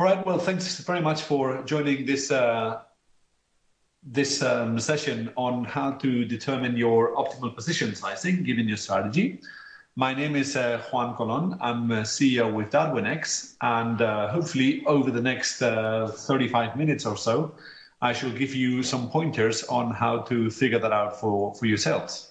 All right. Well, thanks very much for joining this uh, this um, session on how to determine your optimal position sizing given your strategy. My name is uh, Juan Colón. I'm CEO with Darwinex, and uh, hopefully over the next uh, 35 minutes or so, I shall give you some pointers on how to figure that out for, for yourselves.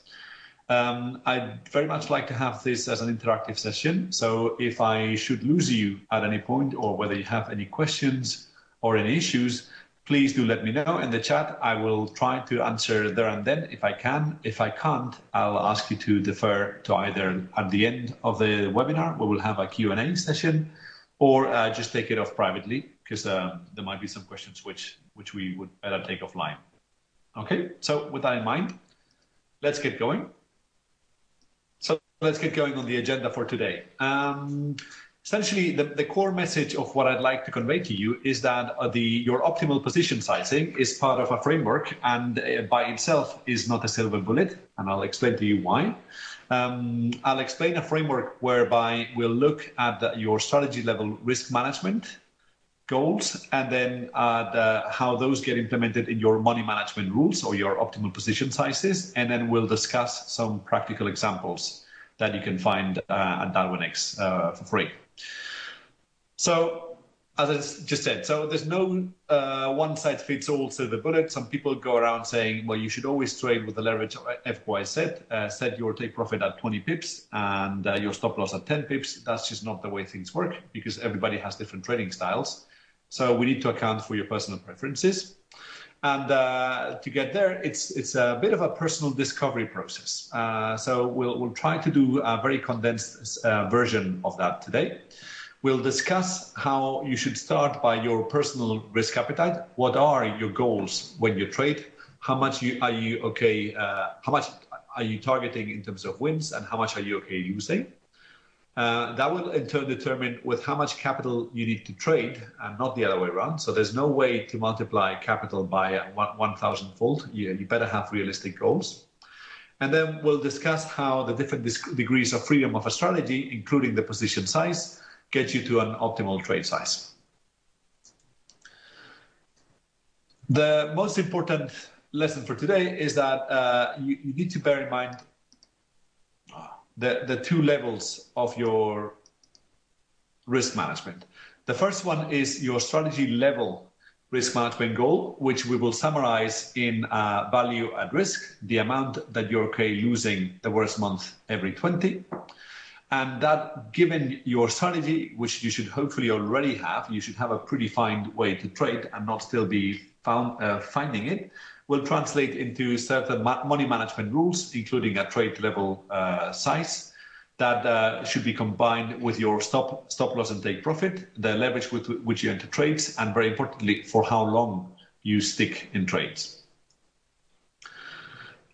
Um, I'd very much like to have this as an interactive session. So if I should lose you at any point or whether you have any questions or any issues, please do let me know in the chat. I will try to answer there and then if I can. If I can't, I'll ask you to defer to either at the end of the webinar, we will have a Q&A session, or uh, just take it off privately because uh, there might be some questions which, which we would better take offline. Okay, so with that in mind, let's get going. Let's get going on the agenda for today. Um, essentially, the, the core message of what I'd like to convey to you is that uh, the your optimal position sizing is part of a framework and uh, by itself is not a silver bullet, and I'll explain to you why. Um, I'll explain a framework whereby we'll look at your strategy level risk management goals and then uh, how those get implemented in your money management rules or your optimal position sizes. And then we'll discuss some practical examples that you can find uh, at Darwinex uh, for free. So as I just said, so there's no uh, one size fits all silver bullet. Some people go around saying, well, you should always trade with the leverage of FYZ, uh, set your take profit at 20 pips and uh, your stop loss at 10 pips. That's just not the way things work because everybody has different trading styles. So we need to account for your personal preferences. And uh, to get there, it's it's a bit of a personal discovery process. Uh, so we'll we'll try to do a very condensed uh, version of that today. We'll discuss how you should start by your personal risk appetite. What are your goals when you trade? How much you, are you okay? Uh, how much are you targeting in terms of wins, and how much are you okay losing? Uh, that will in turn determine with how much capital you need to trade and not the other way around. So there's no way to multiply capital by 1,000 fold. You, you better have realistic goals. And then we'll discuss how the different degrees of freedom of a strategy, including the position size, get you to an optimal trade size. The most important lesson for today is that uh, you, you need to bear in mind the, the two levels of your risk management. The first one is your strategy level risk management goal, which we will summarize in uh, value at risk, the amount that you're okay losing the worst month every 20. And that, given your strategy, which you should hopefully already have, you should have a pretty fine way to trade and not still be found uh, finding it will translate into certain money management rules, including a trade level uh, size that uh, should be combined with your stop stop loss and take profit, the leverage with which you enter trades, and very importantly, for how long you stick in trades.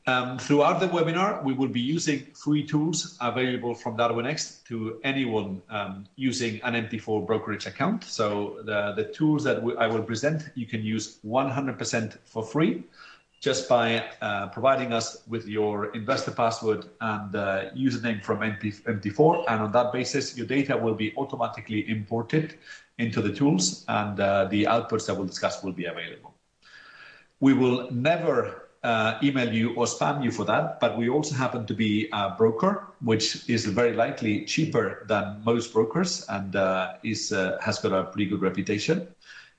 Um, throughout the webinar, we will be using free tools available from Darwinex to anyone um, using an MT4 brokerage account. So the, the tools that I will present, you can use 100% for free just by uh, providing us with your investor password and uh, username from MT, MT4. And on that basis, your data will be automatically imported into the tools and uh, the outputs that we'll discuss will be available. We will never uh, email you or spam you for that, but we also happen to be a broker, which is very likely cheaper than most brokers and uh, is uh, has got a pretty good reputation.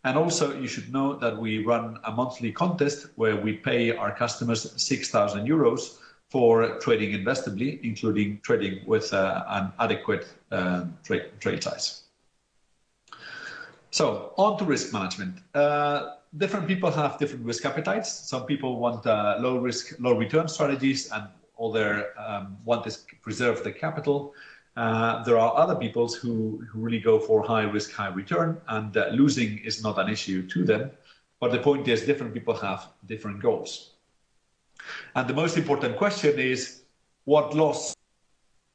And also, you should know that we run a monthly contest where we pay our customers 6,000 euros for trading investably, including trading with uh, an adequate uh, trade, trade size. So, on to risk management. Uh, different people have different risk appetites. Some people want uh, low risk, low return strategies, and all their um, want is preserve the capital. Uh, there are other people who, who really go for high risk, high return, and uh, losing is not an issue to them. But the point is, different people have different goals. And the most important question is what loss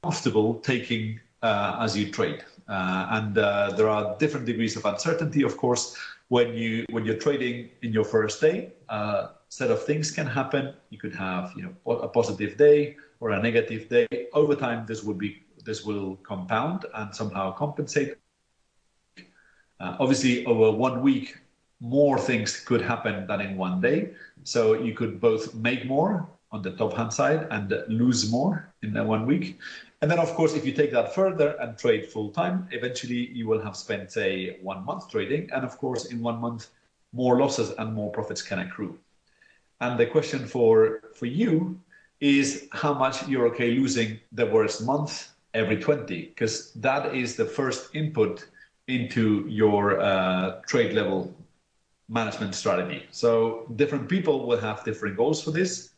comfortable taking uh, as you trade? Uh, and uh, there are different degrees of uncertainty, of course, when you when you're trading in your first day, a set of things can happen. You could have you know a positive day or a negative day. Over time, this would be this will compound and somehow compensate. Uh, obviously, over one week, more things could happen than in one day. So you could both make more on the top hand side and lose more in that one week. And then, of course, if you take that further and trade full time, eventually you will have spent, say, one month trading. And of course, in one month, more losses and more profits can accrue. And the question for, for you is how much you're okay losing the worst month every 20, because that is the first input into your uh, trade level management strategy. So different people will have different goals for this.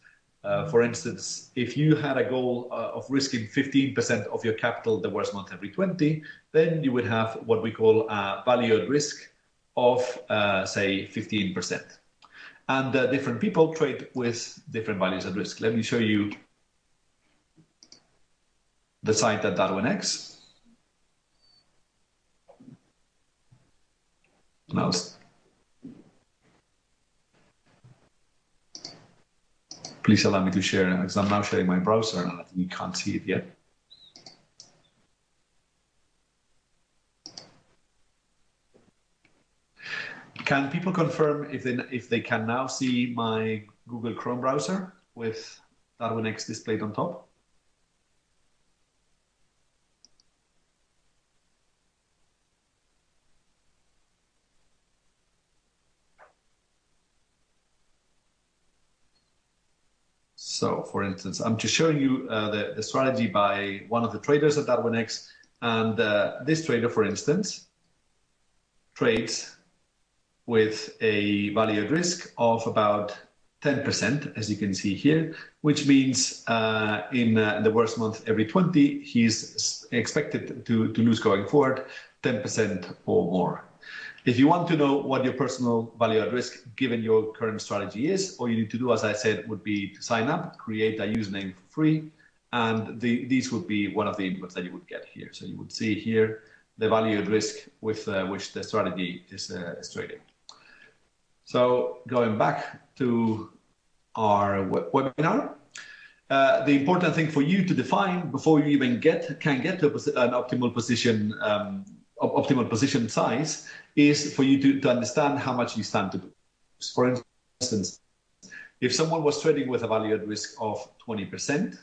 Uh, for instance, if you had a goal uh, of risking 15% of your capital the worst month every 20, then you would have what we call a value at risk of, uh, say, 15%. And uh, different people trade with different values at risk. Let me show you the site at Darwinex. Now Please allow me to share, because I'm now sharing my browser and I think you can't see it yet. Can people confirm if they, if they can now see my Google Chrome browser with Darwinex displayed on top? So for instance, I'm just showing you uh, the, the strategy by one of the traders at Darwinex. And uh, this trader, for instance, trades with a value at risk of about 10%, as you can see here, which means uh, in uh, the worst month every 20, he's expected to, to lose going forward 10% or more. If you want to know what your personal value at risk given your current strategy is, all you need to do, as I said, would be to sign up, create a username for free, and the, these would be one of the inputs that you would get here. So you would see here the value at risk with uh, which the strategy is, uh, is trading. So going back to our webinar, uh, the important thing for you to define before you even get can get to an optimal position um, optimal position size is for you to, to understand how much you stand to lose. For instance, if someone was trading with a value at risk of 20%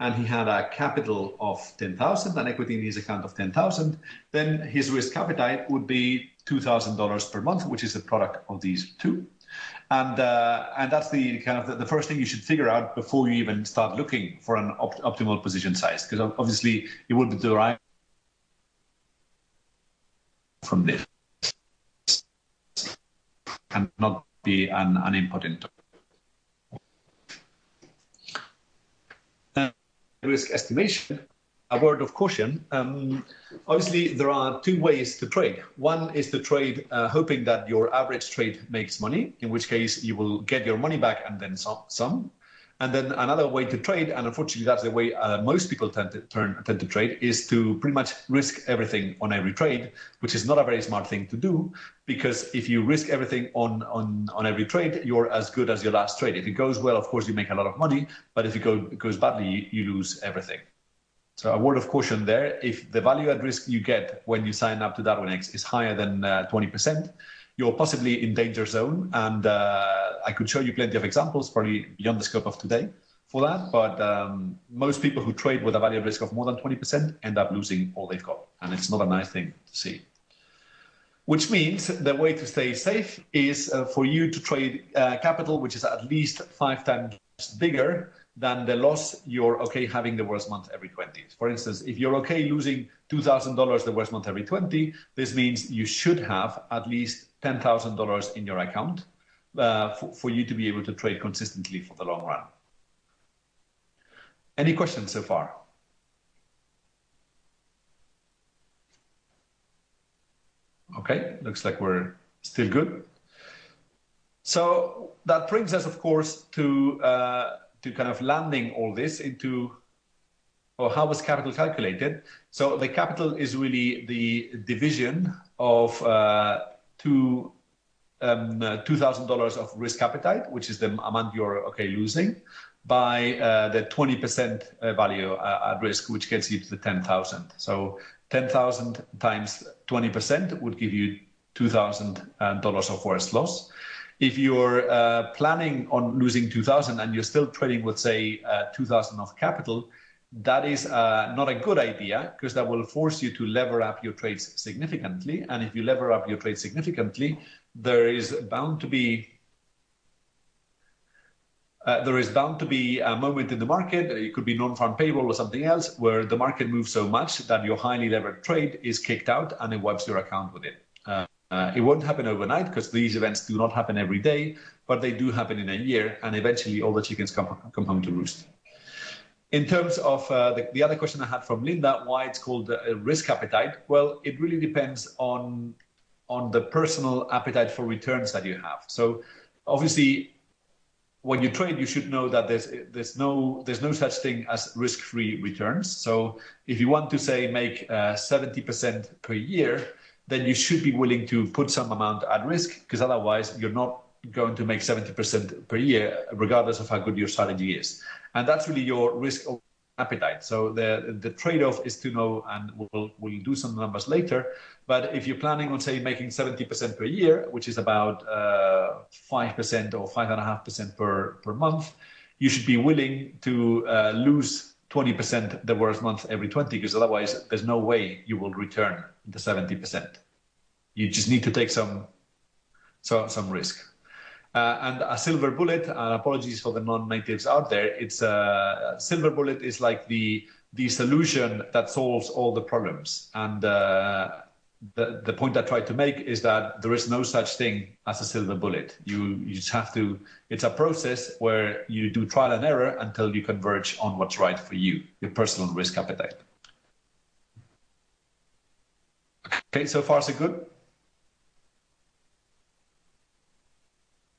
and he had a capital of 10,000 and equity in his account of 10,000, then his risk appetite would be $2,000 per month, which is the product of these two. And, uh, and that's the kind of the, the, first thing you should figure out before you even start looking for an op optimal position size, because obviously it would be derived from this cannot be an, an into risk estimation, a word of caution. Um, obviously, there are two ways to trade. One is to trade uh, hoping that your average trade makes money, in which case you will get your money back and then some. some. And then another way to trade, and unfortunately that's the way uh, most people tend to turn tend to trade, is to pretty much risk everything on every trade, which is not a very smart thing to do, because if you risk everything on on on every trade, you're as good as your last trade. If it goes well, of course you make a lot of money, but if it, go, it goes badly, you, you lose everything. So a word of caution there: if the value at risk you get when you sign up to Darwinex is higher than uh, 20%, you're possibly in danger zone. And uh, I could show you plenty of examples, probably beyond the scope of today for that. But um, most people who trade with a value risk of more than 20% end up losing all they've got. And it's not a nice thing to see. Which means the way to stay safe is uh, for you to trade uh, capital, which is at least five times bigger than the loss you're okay having the worst month every 20. For instance, if you're okay losing $2,000 the worst month every 20, this means you should have at least $10,000 in your account uh, for, for you to be able to trade consistently for the long run. Any questions so far? Okay, looks like we're still good. So that brings us, of course, to uh, to kind of landing all this into or how was capital calculated? So the capital is really the division of uh, two um, uh, $2,000 of risk appetite, which is the amount you're okay losing, by uh, the 20% uh, value uh, at risk, which gets you to the 10,000. So 10,000 times 20% would give you $2,000 of worst loss. If you're uh, planning on losing 2,000 and you're still trading with, say, uh, 2,000 of capital, that is uh, not a good idea because that will force you to lever up your trades significantly. And if you lever up your trades significantly, there is bound to be uh, there is bound to be a moment in the market, it could be non-farm payroll or something else, where the market moves so much that your highly levered trade is kicked out and it wipes your account with it. Uh, uh, it won't happen overnight because these events do not happen every day, but they do happen in a year, and eventually all the chickens come, come home to roost. In terms of uh, the, the, other question I had from Linda, why it's called risk appetite, well, it really depends on on the personal appetite for returns that you have. So obviously when you trade, you should know that there's there's no there's no such thing as risk-free returns. So if you want to say make uh, 70% per year, then you should be willing to put some amount at risk because otherwise you're not going to make 70% per year, regardless of how good your strategy is. And that's really your risk appetite. So the the trade-off is to know, and we'll we'll do some numbers later. But if you're planning on say making 70% per year, which is about uh, five percent or five and a half percent per per month, you should be willing to uh, lose 20% the worst month every 20, because otherwise there's no way you will return the 70%. You just need to take some so, some risk. Uh, and a silver bullet, and apologies for the non-natives out there, it's a silver bullet is like the the solution that solves all the problems. And uh, the the point I tried to make is that there is no such thing as a silver bullet. You you just have to. It's a process where you do trial and error until you converge on what's right for you, your personal risk appetite. Okay, so far so good.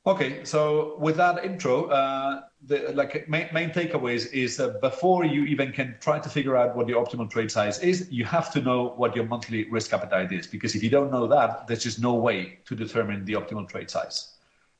Okay, so with that intro, uh, the like main, main takeaways is that before you even can try to figure out what your optimal trade size is, you have to know what your monthly risk appetite is. Because if you don't know that, there's just no way to determine the optimal trade size.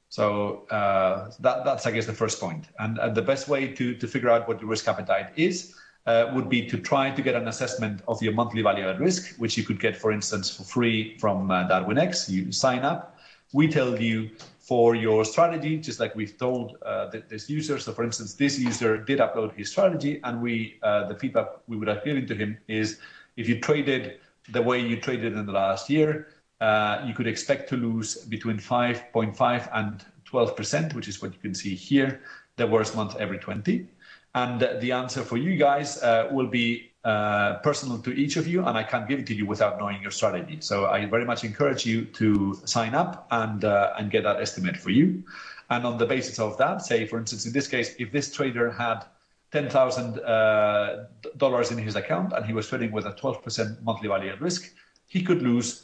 So uh, that, that's, I guess, the first point. And, and, the best way to, to figure out what your risk appetite is uh, would be to try to get an assessment of your monthly value at risk, which you could get, for instance, for free from uh, Darwinex. You sign up. We tell you for your strategy, just like we've told uh, this user. So, for instance, this user did upload his strategy, and we uh, the feedback we would have given to him is if you traded the way you traded in the last year, uh, you could expect to lose between 5.5 and 12 percent, which is what you can see here, the worst month every 20. And the answer for you guys uh, will be uh, personal to each of you, and I can't give it to you without knowing your strategy. So I very much encourage you to sign up and uh, and get that estimate for you. And on the basis of that, say for instance, in this case, if this trader had ten thousand uh, dollars in his account and he was trading with a twelve percent monthly value at risk, he could lose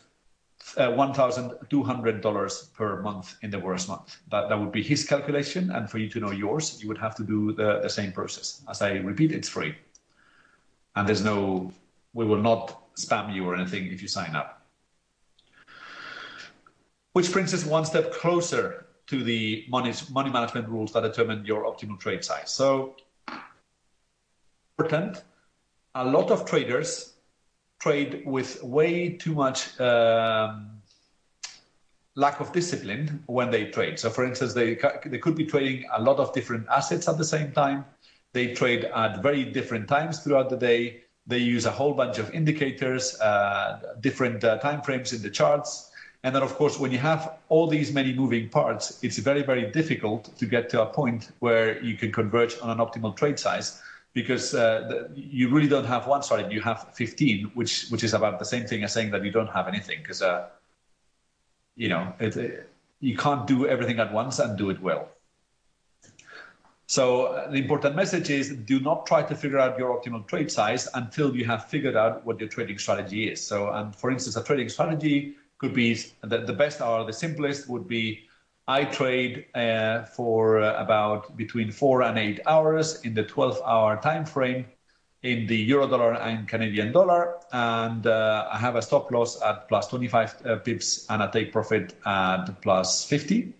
uh, $1,200 per month in the worst month. That, that would be his calculation. And for you to know yours, you would have to do the, the same process. As I repeat, it's free and there's no, we will not spam you or anything if you sign up. Which brings us one step closer to the money, money management rules that determine your optimal trade size. So, important, a lot of traders trade with way too much um, lack of discipline when they trade. So, for instance, they, they could be trading a lot of different assets at the same time they trade at very different times throughout the day. They use a whole bunch of indicators, uh, different uh, time frames in the charts. And then, of course, when you have all these many moving parts, it's very, very difficult to get to a point where you can converge on an optimal trade size because uh, you really don't have one strategy, you have 15, which, which is about the same thing as saying that you don't have anything because, uh, you know, it, it, you can't do everything at once and do it well. So uh, the important message is do not try to figure out your optimal trade size until you have figured out what your trading strategy is. So, and for instance, a trading strategy could be the, the best or the simplest would be I trade uh, for uh, about between four and eight hours in the 12 hour time frame in the euro dollar and Canadian dollar. And uh, I have a stop loss at plus 25 uh, pips and a take profit at plus 50.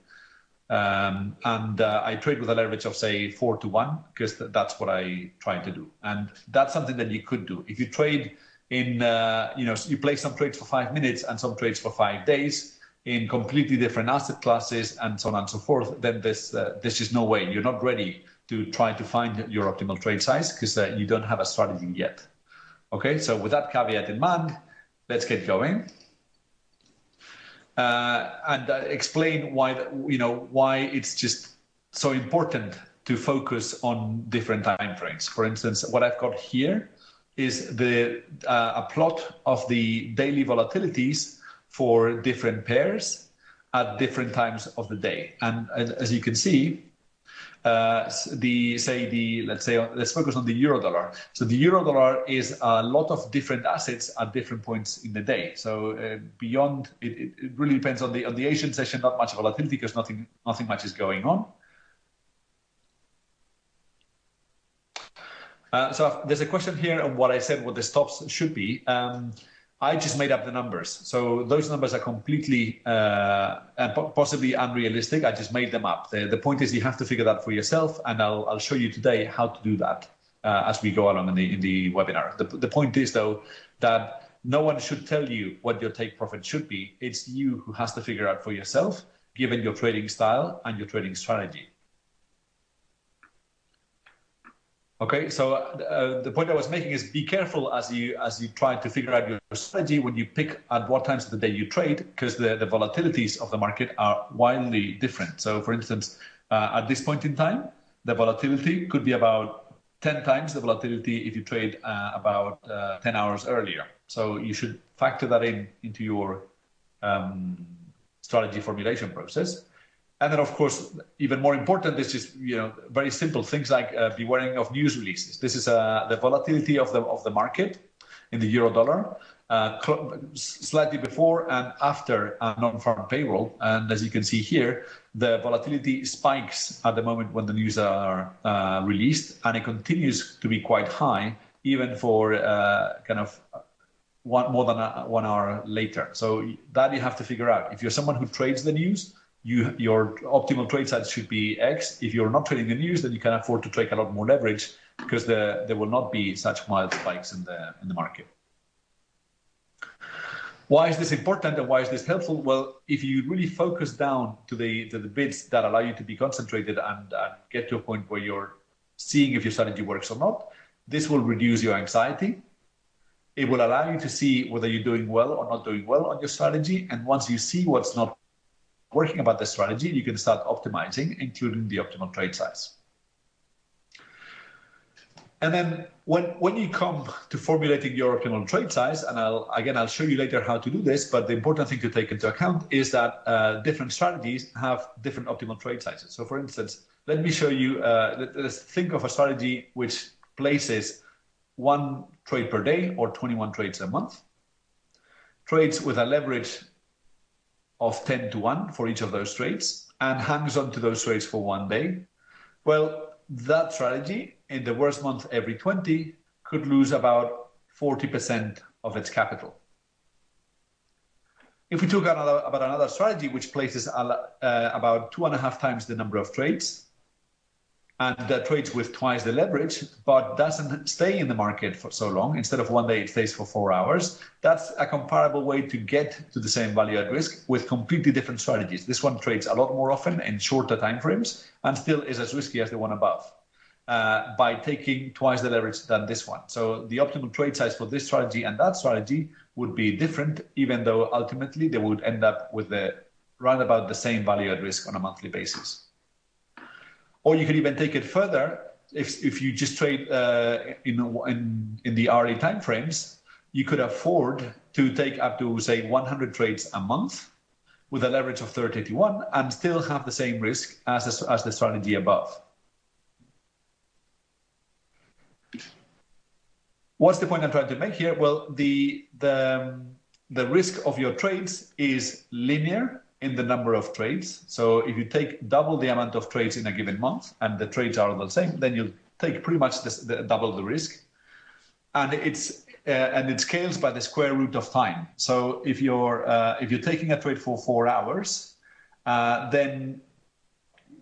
Um, and uh, I trade with a leverage of say four to one because th- that's what I try to do, and that's something that you could do if you trade in uh, you know you play some trades for five minutes and some trades for five days. in completely different asset classes and so on and so forth, then this uh, there's just no way. You're not ready to try to find your optimal trade size because uh, you don't have a strategy yet. Okay, so with that caveat in mind, let's get going. Uh, and uh, explain why, you know, why it's just so important to focus on different time frames. For instance, what I've got here is the uh, a plot of the daily volatilities for different pairs at different times of the day. And as you can see, uh, the say the let's say let's focus on the euro dollar. So the euro dollar is a lot of different assets at different points in the day. So uh, beyond it, it, really depends on the on the Asian session. Not much volatility because nothing nothing much is going on. Uh, so there's a question here on what I said, what the stops should be. Um, I just made up the numbers. So those numbers are completely uh, possibly unrealistic. I just made them up. The, the point is you have to figure that for yourself, and I'll, I'll show you today how to do that uh, as we go along in the, in the webinar. The, the point is, though, that no one should tell you what your take profit should be. It's you who has to figure out for yourself, given your trading style and your trading strategy. Okay, so uh, the point I was making is be careful as you as you try to figure out your strategy when you pick at what times of the day you trade, because the, the volatilities of the market are wildly different. So, for instance, uh, at this point in time, the volatility could be about 10 times the volatility if you trade uh, about uh, 10 hours earlier. So you should factor that in into your um, strategy formulation process. And then, of course, even more important, this is you know very simple things like uh, wary of news releases. This is uh, the volatility of the of the market in the euro dollar, uh, slightly before and after a non-farm payroll. And as you can see here, the volatility spikes at the moment when the news are uh, released, and it continues to be quite high even for uh, kind of one more than a, one hour later. So that you have to figure out. If you're someone who trades the news you, your optimal trade size should be X. If you're not trading the news, then you can afford to take a lot more leverage because the, there will not be such mild spikes in the, in the market. Why is this important and why is this helpful? Well, if you really focus down to the, to the bits that allow you to be concentrated and, and get to a point where you're seeing if your strategy works or not, this will reduce your anxiety. It will allow you to see whether you're doing well or not doing well on your strategy. And once you see what's not working about the strategy, you can start optimizing, including the optimal trade size. And then when, when you come to formulating your optimal trade size, and I'll again I'll show you later how to do this, but the important thing to take into account is that uh, different strategies have different optimal trade sizes. So for instance, let me show you, uh, let's think of a strategy which places one trade per day or 21 trades a month, trades with a leverage of 10 to 1 for each of those trades and hangs on to those trades for one day, well, that strategy in the worst month every 20 could lose about 40% of its capital. If we talk another, about another strategy which places uh, about two and a half times the number of trades, and uh, trades with twice the leverage, but doesn't stay in the market for so long. Instead of one day, it stays for four hours. That's a comparable way to get to the same value at risk with completely different strategies. This one trades a lot more often in shorter time frames and still is as risky as the one above. Uh, by taking twice the leverage than this one. So the optimal trade size for this strategy and that strategy would be different, even though ultimately they would end up with the round about the same value at risk on a monthly basis. Or you could even take it further. If, if you just trade uh, in, in, in the RA timeframes, you could afford to take up to, say, 100 trades a month with a leverage of 381 and still have the same risk as, the, as the strategy above. What's the point I'm trying to make here? Well, the, the, the risk of your trades is linear in the number of trades. So if you take double the amount of trades in a given month and the trades are the same, then you'll take pretty much the, double the risk. And it's uh, and it scales by the square root of time. So if you're uh, if you're taking a trade for four hours, uh, then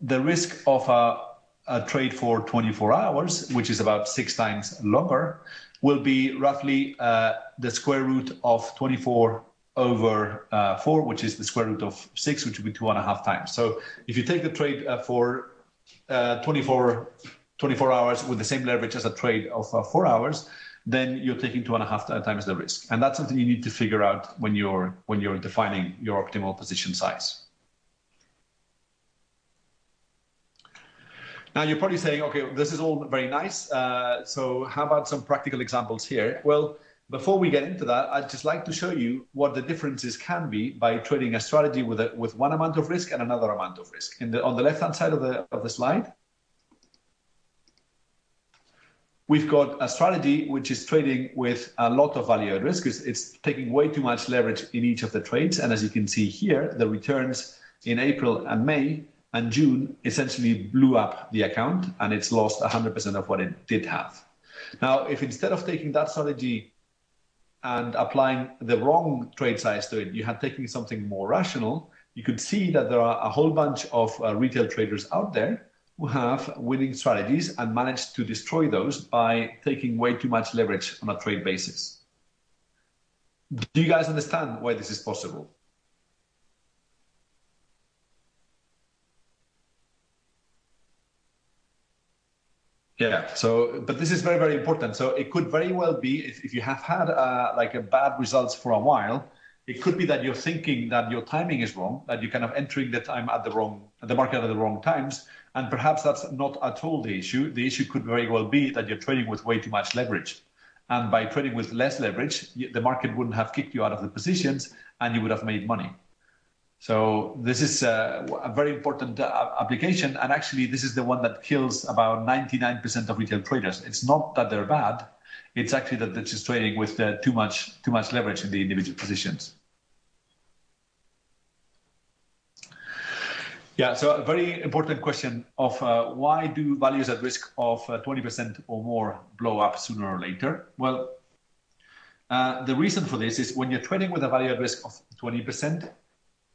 the risk of a, a trade for 24 hours, which is about six times longer, will be roughly uh, the square root of 24 over uh, 4, which is the square root of 6, which would be 2 and a half times. So if you take the trade uh, for uh, 24, 24 hours with the same leverage as a trade of uh, 4 hours, then you're taking two and a half times the risk. And that's something you need to figure out when you're, when you're defining your optimal position size. Now you're probably saying, okay, this is all very nice. Uh, so how about some practical examples here? Well, before we get into that, I'd just like to show you what the differences can be by trading a strategy with a, with one amount of risk and another amount of risk. In the, on the left-hand side of the, of the slide, we've got a strategy which is trading with a lot of value at risk. It's, it's taking way too much leverage in each of the trades. And as you can see here, the returns in April and May and June essentially blew up the account and it's lost 100% of what it did have. Now, if instead of taking that strategy and applying the wrong trade size to it, you had taken something more rational, you could see that there are a whole bunch of uh, retail traders out there who have winning strategies and managed to destroy those by taking way too much leverage on a trade basis. Do you guys understand why this is possible? Yeah. So, but this is very, very important. So it could very well be if, if you have had uh, like a bad results for a while, it could be that you're thinking that your timing is wrong, that you're kind of entering the time at the wrong, the market at the wrong times, and perhaps that's not at all the issue. The issue could very well be that you're trading with way too much leverage, and by trading with less leverage, the market wouldn't have kicked you out of the positions, and you would have made money. So this is a, a very important uh, application, and actually this is the one that kills about 99% of retail traders. It's not that they're bad; it's actually that they're just trading with uh, too much too much leverage in the individual positions. Yeah, so a very important question of uh, why do values at risk of 20% uh, or more blow up sooner or later? Well, uh, the reason for this is when you're trading with a value at risk of 20%,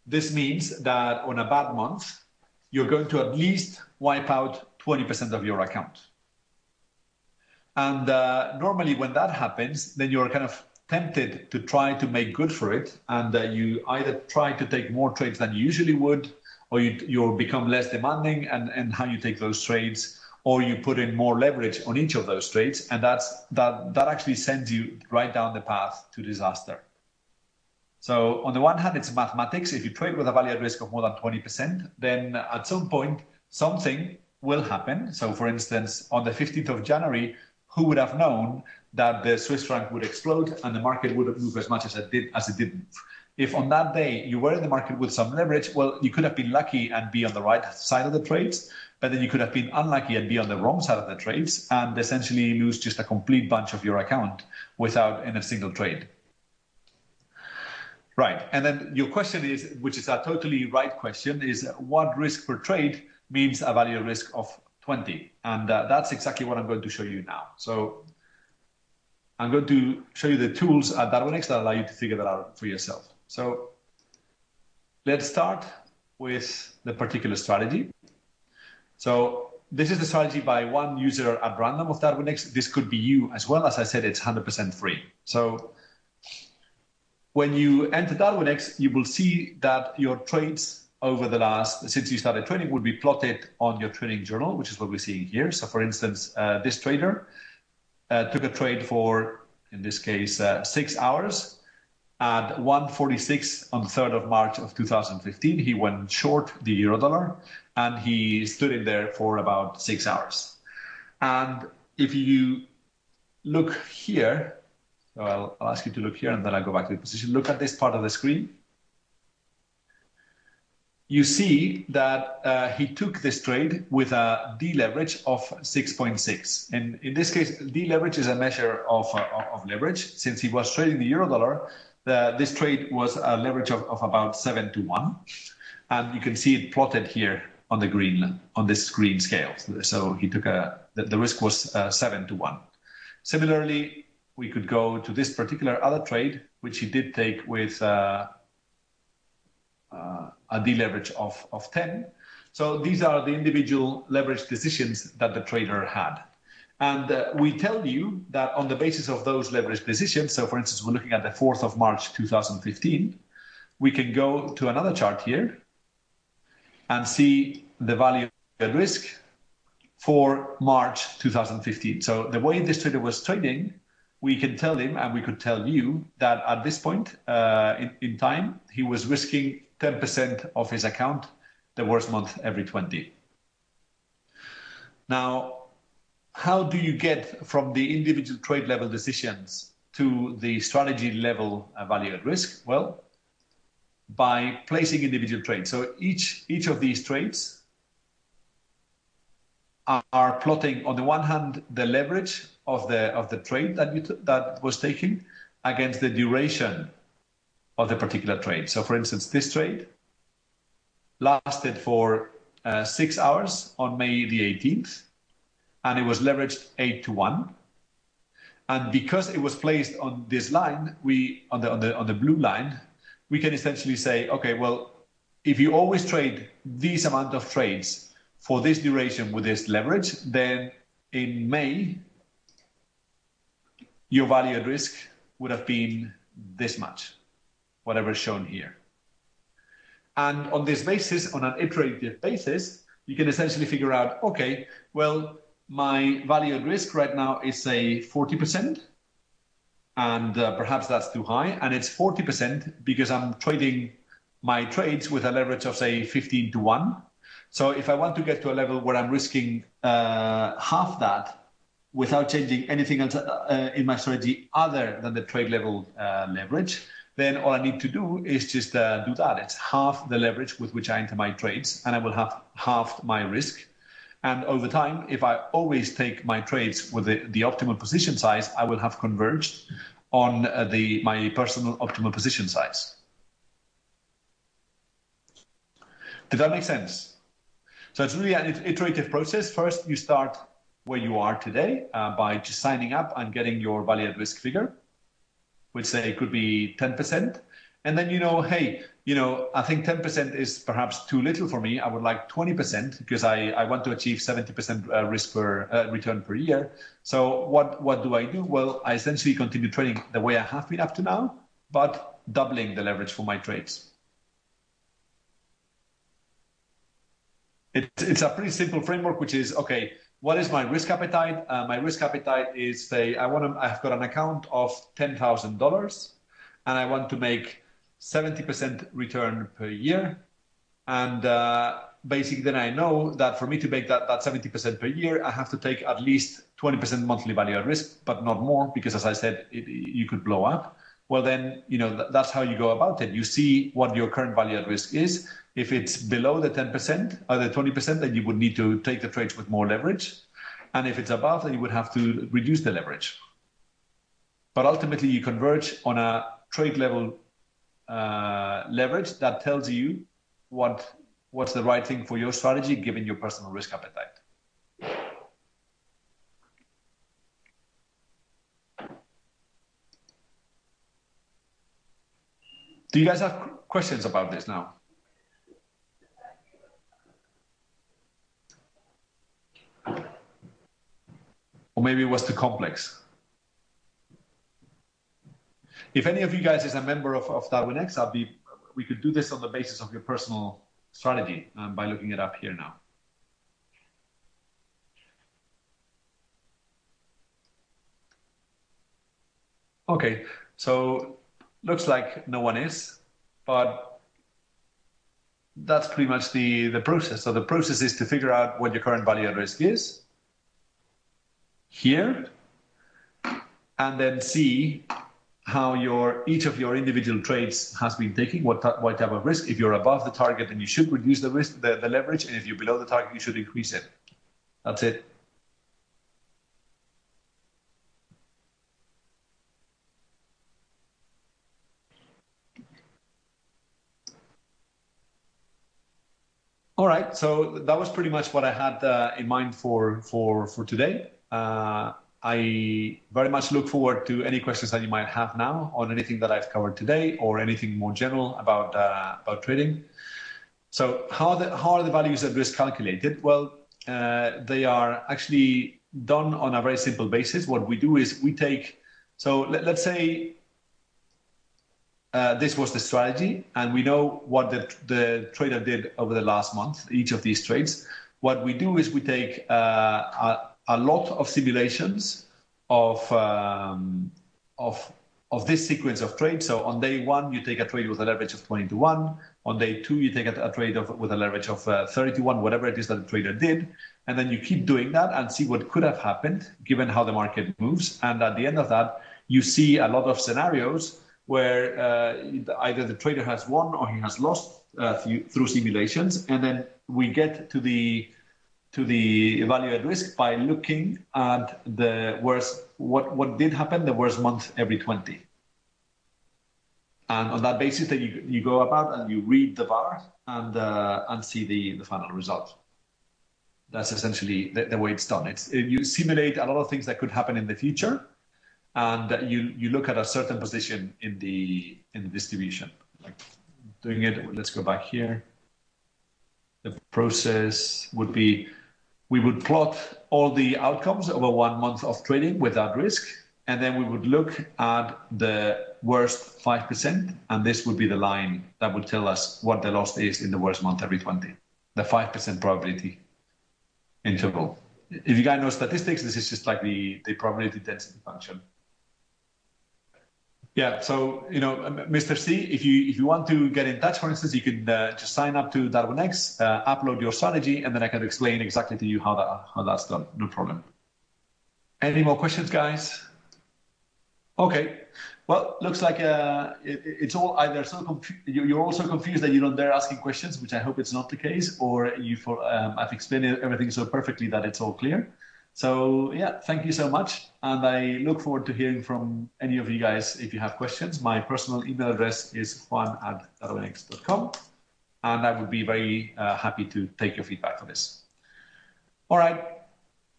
this means that on a bad month, you're going to at least wipe out 20% of your account. And uh, normally, when that happens, then you're kind of tempted to try to make good for it. And uh, you either try to take more trades than you usually would, or you, you become less demanding and, and how you take those trades, or you put in more leverage on each of those trades. And that's, that, that actually sends you right down the path to disaster. So on the one hand, it's mathematics. If you trade with a value at risk of more than 20%, then at some point, something will happen. So for instance, on the 15th of January, who would have known that the Swiss franc would explode and the market would move as much as it did as it did move? If on that day you were in the market with some leverage, well, you could have been lucky and be on the right side of the trades, but then you could have been unlucky and be on the wrong side of the trades and essentially lose just a complete bunch of your account without in a single trade. Right. And then your question is, which is a totally right question, is what risk per trade means a value risk of 20? And uh, that's exactly what I'm going to show you now. So I'm going to show you the tools at Darwinex that allow you to figure that out for yourself. So let's start with the particular strategy. So this is the strategy by one user at random of Darwinex. This could be you as well. As I said, it's 100% free. So when you enter Darwinex, you will see that your trades over the last, since you started trading, would be plotted on your trading journal, which is what we're seeing here. So for instance, uh, this trader uh, took a trade for, in this case, uh, six hours at 146 on the 3rd of March of 2015. He went short the euro dollar and he stood in there for about six hours. And if you look here, so I'll, I'll ask you to look here and then I'll go back to the position. Look at this part of the screen. You see that uh, he took this trade with a D-Leverage of 6.6. And in this case, D-Leverage is a measure of, uh, of leverage. Since he was trading the euro dollar, uh, this trade was a leverage of, of about 7 to 1. And you can see it plotted here on the green, on this green scale. So he took a, the, the risk was uh, 7 to 1. Similarly, we could go to this particular other trade, which he did take with uh, uh, a D-Leverage of, of 10. So these are the individual leverage decisions that the trader had. And uh, we tell you that on the basis of those leverage decisions, so for instance, we're looking at the 4th of March 2015, we can go to another chart here and see the value at risk for March 2015. So the way this trader was trading, we can tell him and we could tell you that at this point uh, in, in time, he was risking 10% of his account the worst month every 20. Now, how do you get from the individual trade level decisions to the strategy level value at risk? Well, by placing individual trades. So each each of these trades are, plotting on the one hand the leverage of the of the trade that you that was taken against the duration of the particular trade. So, for instance, this trade lasted for uh, six hours on May the 18th, and it was leveraged eight to one. And because it was placed on this line, we on the on the on the blue line, we can essentially say, okay, well, if you always trade this amount of trades for this duration with this leverage, then in May, your value at risk would have been this much, whatever is shown here. And on this basis, on an iterative basis, you can essentially figure out, okay, well, my value at risk right now is say 40%, and uh, perhaps that's too high. And it's 40% because I'm trading my trades with a leverage of say 15 to 1. So if I want to get to a level where I'm risking uh, half that without changing anything else uh, in my strategy other than the trade level uh, leverage, then all I need to do is just uh, do that. It's half the leverage with which I enter my trades, and I will have half my risk. And over time, if I always take my trades with the, the optimal position size, I will have converged on uh, the my personal optimal position size. Did that make sense? So it's really an iterative process. First, you start where you are today uh, by just signing up and getting your value at risk figure, which say could be 10%. And then you know, hey, you know, I think 10% is perhaps too little for me. I would like 20% because I, I want to achieve 70% uh, risk per uh, return per year. So what, what do I do? Well, I essentially continue trading the way I have been up to now, but doubling the leverage for my trades. It's, it's a pretty simple framework, which is, okay, what is my risk appetite? Uh, my risk appetite is say I want to. I've got an account of ten thousand dollars, and I want to make seventy percent return per year, and uh, basically then I know that for me to make that that seventy percent per year, I have to take at least twenty percent monthly value at risk, but not more because as I said, it, you could blow up. Well, then you know th- that's how you go about it. You see what your current value at risk is if it's below the 10% or the 20%, then you would need to take the trades with more leverage. And if it's above, then you would have to reduce the leverage. But ultimately, you converge on a trade level uh, leverage that tells you what what's the right thing for your strategy given your personal risk appetite. Do you guys have questions about this now? or maybe it was too complex. If any of you guys is a member of, of Darwinex, I'll be, we could do this on the basis of your personal strategy um, by looking it up here now. Okay, so looks like no one is, but that's pretty much the, the process. So the process is to figure out what your current value at risk is, here and then see how your each of your individual trades has been taking what, what type of risk. If you're above the target then you should reduce the risk the, the leverage and if you're below the target you should increase it. That's it all right so that was pretty much what i had uh, in mind for for for today uh, I very much look forward to any questions that you might have now on anything that I've covered today or anything more general about uh, about trading. So how, the, how are the values at risk calculated? Well, uh, they are actually done on a very simple basis. What we do is we take, so let, us say uh, this was the strategy, and we know what the, the trader did over the last month, each of these trades. What we do is we take uh, a, a, lot of simulations of, um, of, of this sequence of trades. So on day one, you take a trade with a leverage of 20 to 1. On day two, you take a, a trade of, with a leverage of uh, 30 to 1, whatever it is that the trader did. And then you keep doing that and see what could have happened given how the market moves. And at the end of that, you see a lot of scenarios where uh, either the trader has won or he has lost uh, through, through, simulations. And then we get to the to the value at risk by looking at the worst what what did happen the worst month every 20 and on that basis, that you, you go about and you read the VAR and, uh, and see the, the final result. That's essentially the, the way it's done. It's, you simulate a lot of things that could happen in the future, and you, you look at a certain position in the, in the distribution. Like doing it, let's go back here. The process would be, we would plot all the outcomes over one month of trading without risk, and then we would look at the worst 5%, and this would be the line that would tell us what the loss is in the worst month every 20, the 5% probability interval. If you guys know statistics, this is just like the, the probability density function. Yeah, so you know, Mr. C, if you if you want to get in touch, for instance, you can uh, just sign up to Darwinex, uh, upload your strategy, and then I can explain exactly to you how that how that's done. No problem. Any more questions, guys? Okay. Well, looks like uh, it, it's all either so confu- you're also confused that you don't dare asking questions, which I hope it's not the case, or you for um, I've explained everything so perfectly that it's all clear. So yeah, thank you so much, and I look forward to hearing from any of you guys if you have questions. My personal email address is juan at darwinex.com, and I would be very uh, happy to take your feedback for this. All right,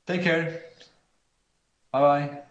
take care. Bye bye.